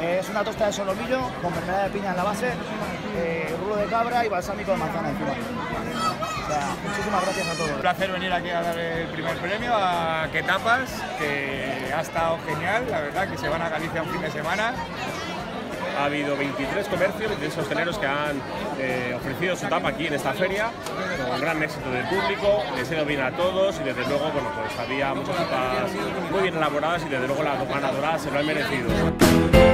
Es una tosta de solomillo con mermelada de piña en la base, eh, rulo de cabra y balsámico de manzana encima. O sea, muchísimas gracias a todos. Un placer venir aquí a dar el primer premio a Que Tapas, que ha estado genial, la verdad, que se van a Galicia un fin de semana. Ha habido 23 comercios, 23 hosteleros que han eh, ofrecido su tapa aquí en esta feria, con gran éxito del público, les ha ido bien a todos y desde luego, bueno, pues había muchas tapas muy bien elaboradas y desde luego la ganadora se lo ha merecido.